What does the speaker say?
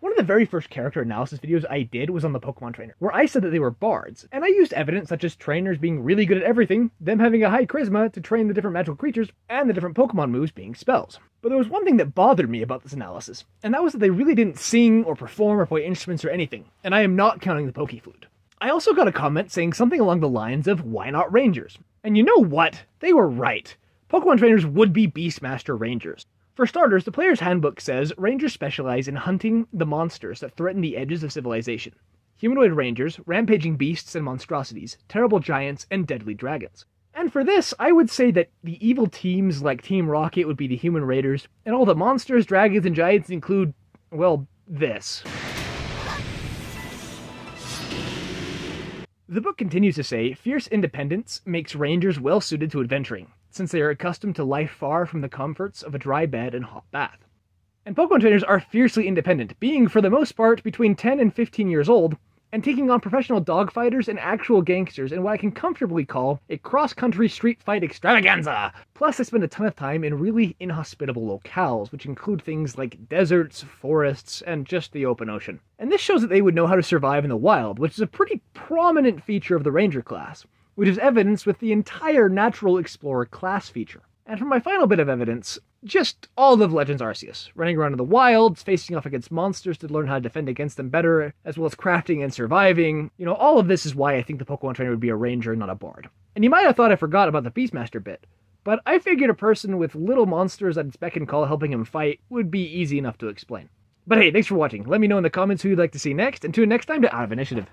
One of the very first character analysis videos I did was on the Pokemon Trainer, where I said that they were bards, and I used evidence such as trainers being really good at everything, them having a high charisma to train the different magical creatures, and the different Pokemon moves being spells. But there was one thing that bothered me about this analysis, and that was that they really didn't sing or perform or play instruments or anything, and I am not counting the Pokeflute. I also got a comment saying something along the lines of, why not Rangers? And you know what? They were right. Pokemon trainers would be Beastmaster Rangers. For starters, the player's handbook says Rangers specialize in hunting the monsters that threaten the edges of civilization. Humanoid rangers, rampaging beasts and monstrosities, terrible giants, and deadly dragons. And for this, I would say that the evil teams like Team Rocket would be the human raiders, and all the monsters, dragons, and giants include, well, this. The book continues to say fierce independence makes rangers well suited to adventuring, since they are accustomed to life far from the comforts of a dry bed and hot bath. And Pokemon trainers are fiercely independent, being for the most part between 10 and 15 years old, and taking on professional dogfighters and actual gangsters in what I can comfortably call a cross-country street fight extravaganza. Plus, they spend a ton of time in really inhospitable locales, which include things like deserts, forests, and just the open ocean. And this shows that they would know how to survive in the wild, which is a pretty prominent feature of the ranger class, which is evidenced with the entire natural explorer class feature. And for my final bit of evidence, just all of Legends Arceus, running around in the wilds, facing off against monsters to learn how to defend against them better, as well as crafting and surviving. You know, all of this is why I think the Pokemon trainer would be a ranger, not a bard. And you might have thought I forgot about the Beastmaster bit, but I figured a person with little monsters at its beck and call helping him fight would be easy enough to explain. But hey, thanks for watching. Let me know in the comments who you'd like to see next, and tune next time to Out of Initiative.